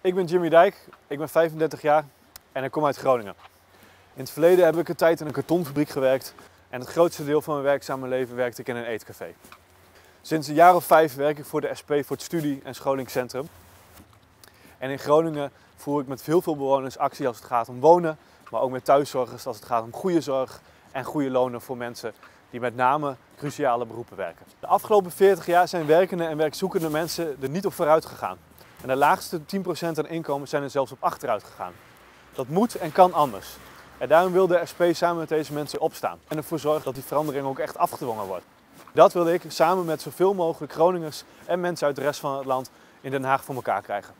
Ik ben Jimmy Dijk, ik ben 35 jaar en ik kom uit Groningen. In het verleden heb ik een tijd in een kartonfabriek gewerkt en het grootste deel van mijn werkzame leven werkte ik in een eetcafé. Sinds een jaar of vijf werk ik voor de SP voor het studie- en scholingscentrum. En in Groningen voer ik met heel veel bewoners actie als het gaat om wonen, maar ook met thuiszorgers als het gaat om goede zorg en goede lonen voor mensen die met name cruciale beroepen werken. De afgelopen 40 jaar zijn werkende en werkzoekende mensen er niet op vooruit gegaan. En de laagste 10% aan inkomen zijn er zelfs op achteruit gegaan. Dat moet en kan anders. En daarom wil de SP samen met deze mensen opstaan en ervoor zorgen dat die verandering ook echt afgedwongen wordt. Dat wil ik samen met zoveel mogelijk Groningers en mensen uit de rest van het land in Den Haag voor elkaar krijgen.